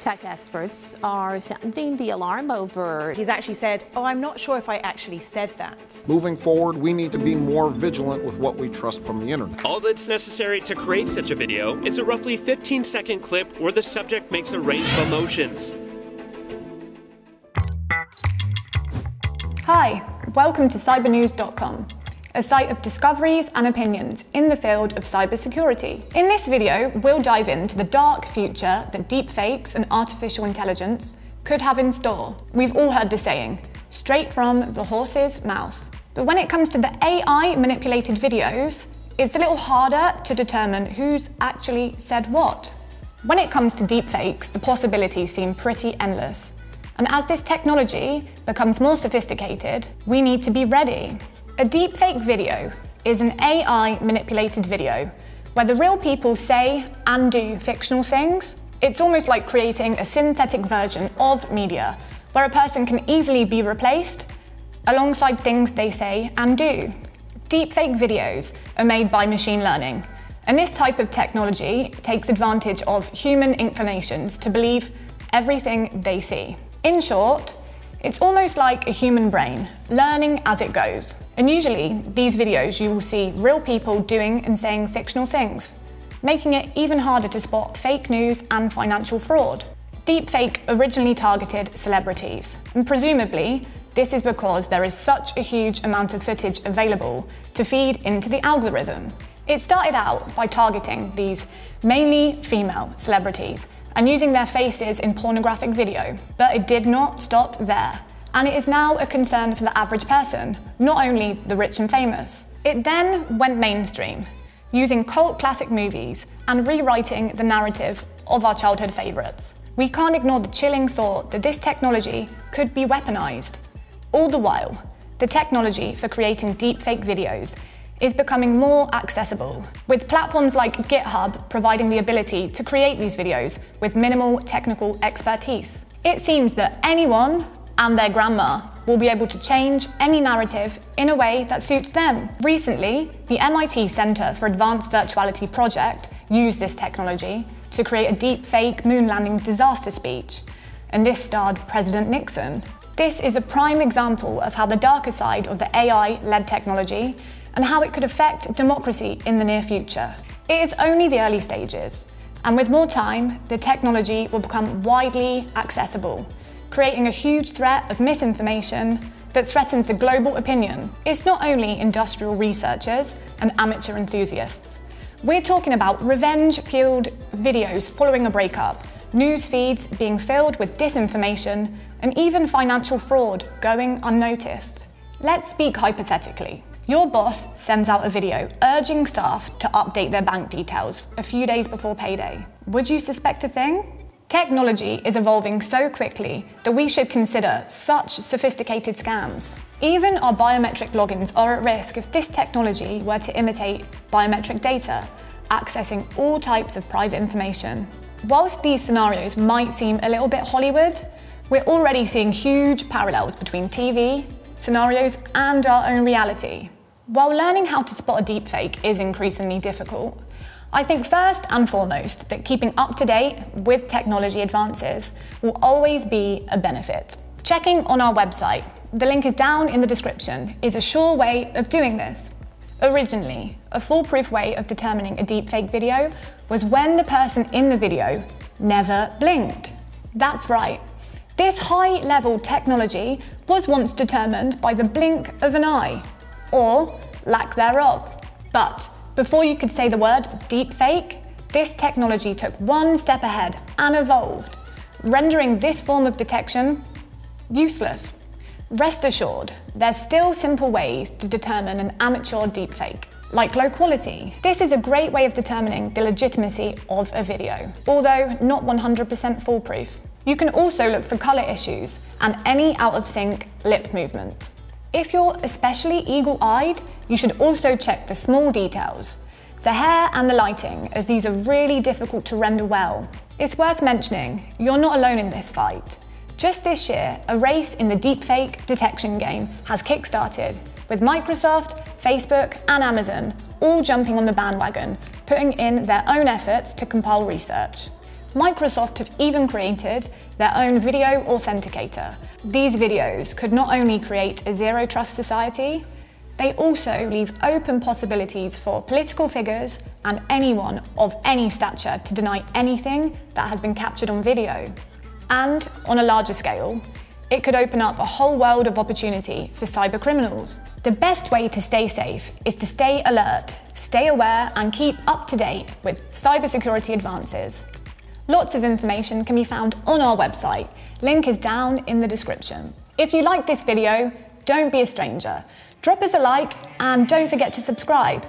Tech experts are sounding the alarm over. He's actually said, Oh, I'm not sure if I actually said that. Moving forward, we need to be more vigilant with what we trust from the internet. All that's necessary to create such a video is a roughly 15 second clip where the subject makes a range of emotions. Hi, welcome to cybernews.com a site of discoveries and opinions in the field of cybersecurity. In this video, we'll dive into the dark future that deepfakes and artificial intelligence could have in store. We've all heard the saying, straight from the horse's mouth. But when it comes to the AI manipulated videos, it's a little harder to determine who's actually said what. When it comes to deepfakes, the possibilities seem pretty endless. And as this technology becomes more sophisticated, we need to be ready. A deepfake video is an AI manipulated video where the real people say and do fictional things. It's almost like creating a synthetic version of media where a person can easily be replaced alongside things they say and do. Deepfake videos are made by machine learning, and this type of technology takes advantage of human inclinations to believe everything they see. In short, it's almost like a human brain, learning as it goes. And usually, these videos you will see real people doing and saying fictional things, making it even harder to spot fake news and financial fraud. Deepfake originally targeted celebrities, and presumably, this is because there is such a huge amount of footage available to feed into the algorithm. It started out by targeting these mainly female celebrities and using their faces in pornographic video. But it did not stop there. And it is now a concern for the average person, not only the rich and famous. It then went mainstream, using cult classic movies and rewriting the narrative of our childhood favourites. We can't ignore the chilling thought that this technology could be weaponized. All the while, the technology for creating deepfake videos is becoming more accessible, with platforms like GitHub providing the ability to create these videos with minimal technical expertise. It seems that anyone and their grandma will be able to change any narrative in a way that suits them. Recently, the MIT Center for Advanced Virtuality project used this technology to create a deep fake moon landing disaster speech, and this starred President Nixon. This is a prime example of how the darker side of the AI-led technology and how it could affect democracy in the near future. It is only the early stages, and with more time, the technology will become widely accessible, creating a huge threat of misinformation that threatens the global opinion. It's not only industrial researchers and amateur enthusiasts. We're talking about revenge-fueled videos following a breakup, news feeds being filled with disinformation, and even financial fraud going unnoticed. Let's speak hypothetically. Your boss sends out a video urging staff to update their bank details a few days before payday. Would you suspect a thing? Technology is evolving so quickly that we should consider such sophisticated scams. Even our biometric logins are at risk if this technology were to imitate biometric data, accessing all types of private information. Whilst these scenarios might seem a little bit Hollywood, we're already seeing huge parallels between TV, scenarios, and our own reality. While learning how to spot a deepfake is increasingly difficult, I think first and foremost that keeping up to date with technology advances will always be a benefit. Checking on our website, the link is down in the description, is a sure way of doing this. Originally, a foolproof way of determining a deepfake video was when the person in the video never blinked. That's right. This high-level technology was once determined by the blink of an eye or lack thereof. But before you could say the word deepfake, this technology took one step ahead and evolved, rendering this form of detection useless. Rest assured, there's still simple ways to determine an amateur deepfake, like low quality. This is a great way of determining the legitimacy of a video, although not 100% foolproof. You can also look for colour issues and any out of sync lip movement. If you're especially eagle-eyed, you should also check the small details, the hair and the lighting, as these are really difficult to render well. It's worth mentioning, you're not alone in this fight. Just this year, a race in the deepfake detection game has kick-started, with Microsoft, Facebook and Amazon all jumping on the bandwagon, putting in their own efforts to compile research. Microsoft have even created their own video authenticator. These videos could not only create a zero trust society, they also leave open possibilities for political figures and anyone of any stature to deny anything that has been captured on video. And on a larger scale, it could open up a whole world of opportunity for cyber criminals. The best way to stay safe is to stay alert, stay aware, and keep up to date with cybersecurity advances. Lots of information can be found on our website. Link is down in the description. If you like this video, don't be a stranger. Drop us a like and don't forget to subscribe.